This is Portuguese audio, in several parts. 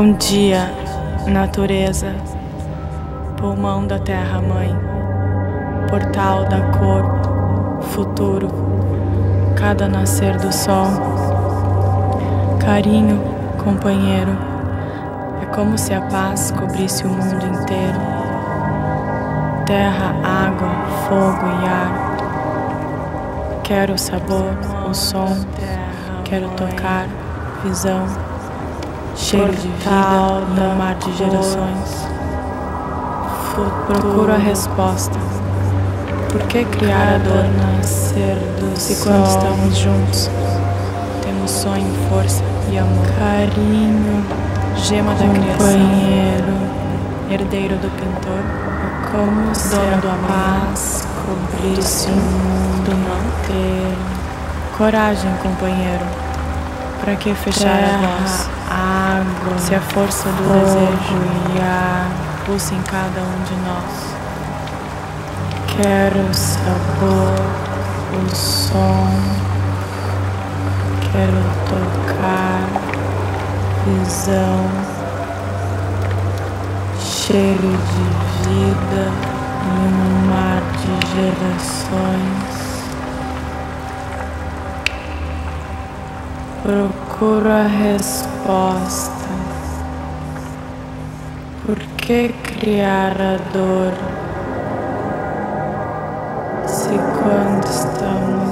Bom dia, natureza, pulmão da terra-mãe, portal da cor, futuro, cada nascer do sol. Carinho, companheiro, é como se a paz cobrisse o mundo inteiro. Terra, água, fogo e ar. Quero o sabor, o som, quero tocar, visão cheiro de vida no mar de gerações. Procuro a resposta. Por que criar a dor nascer do Se quando estamos juntos temos sonho, força e amor. Carinho, gema da criação, herdeiro do pintor, como dono do paz, cobrir-se um mundo não ter. Coragem, companheiro. Para que fechar a voz? Água, se a força do desejo e ar pulsa em cada um de nós. Quero o sabor, o som, quero tocar, visão, cheiro de vida em um mar de gerações. Procuro a resposta. Por que criar a dor se quando estamos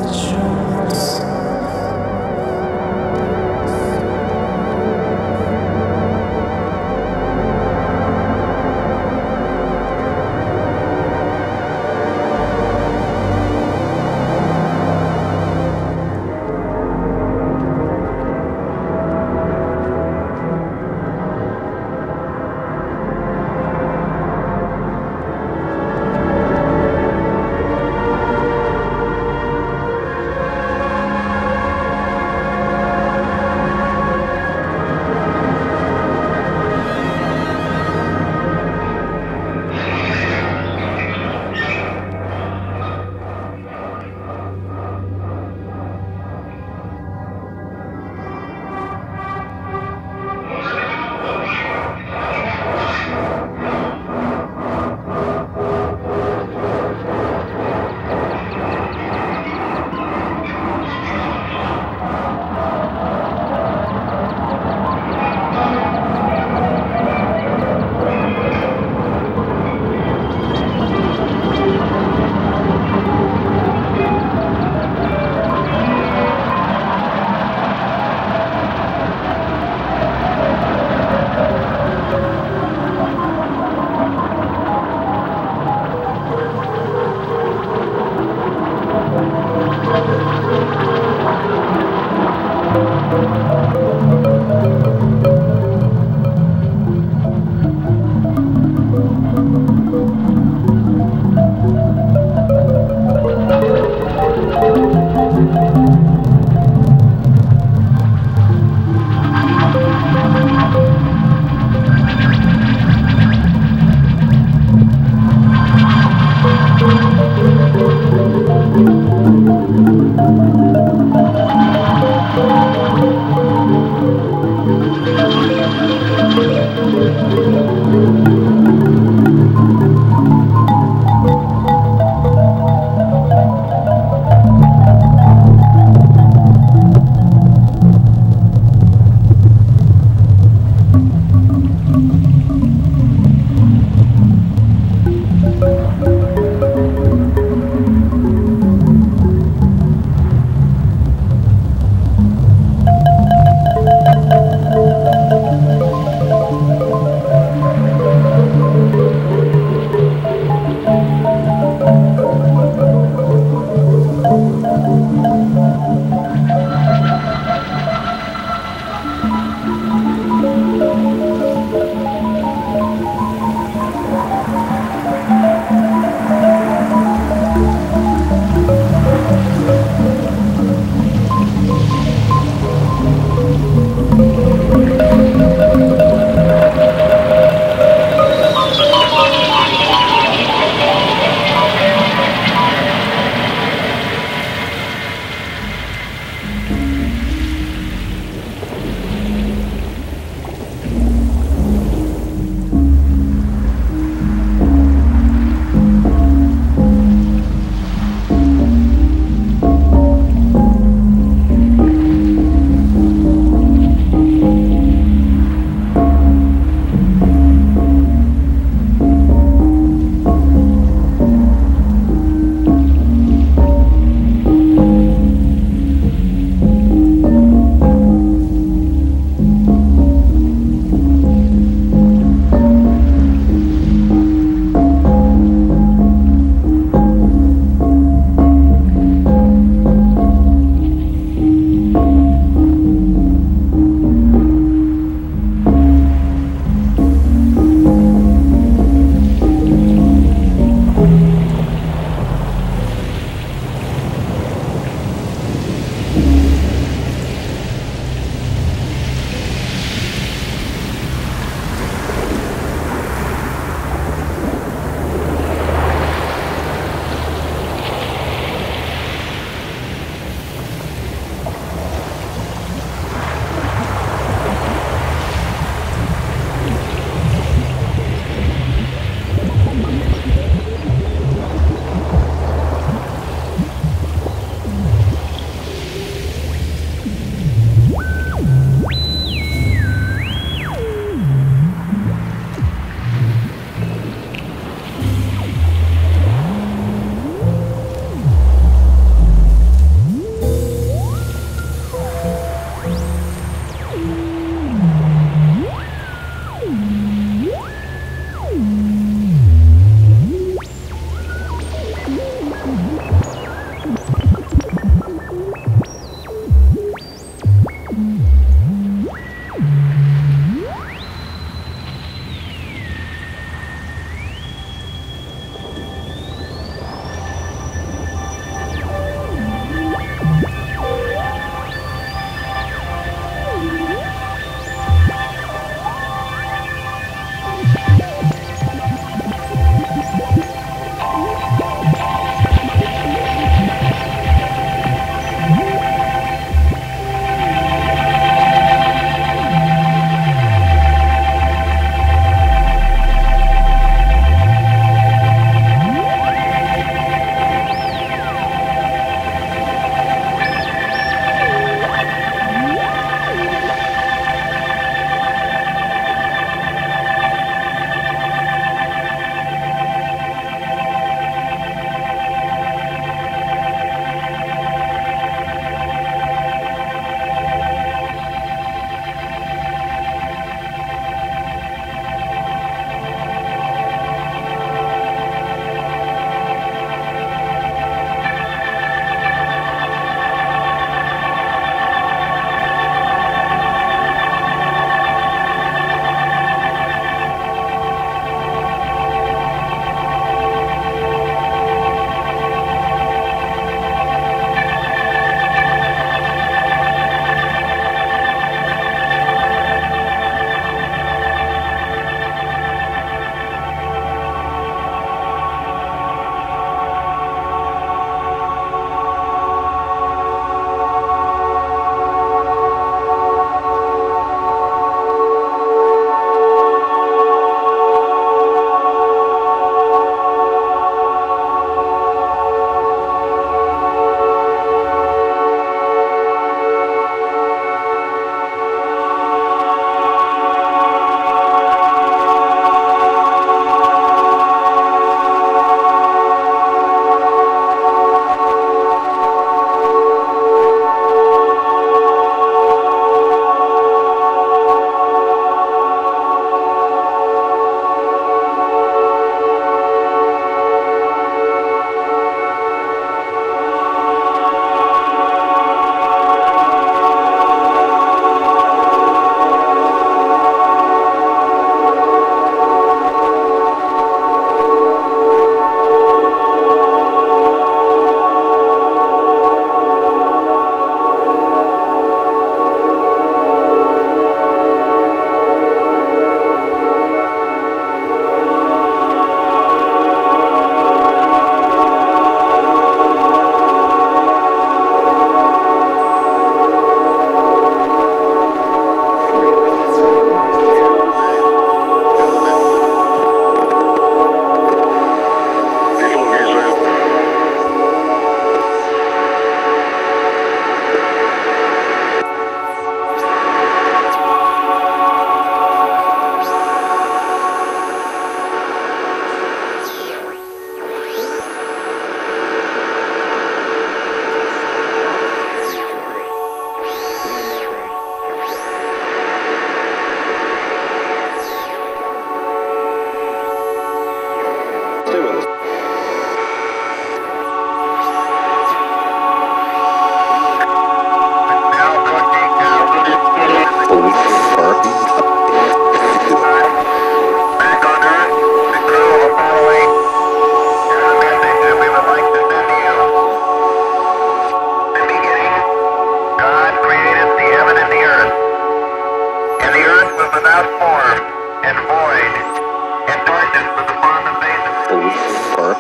Let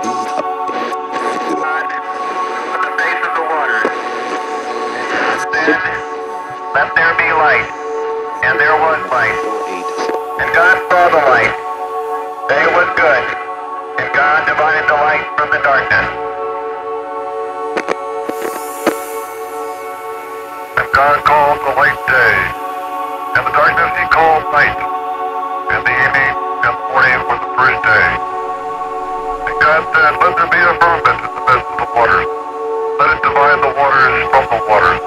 there be light, and there was light. And God saw the light. Day was good, and God divided the light from the darkness. be a firmament in the best of the waters. Let it divide the waters from the waters.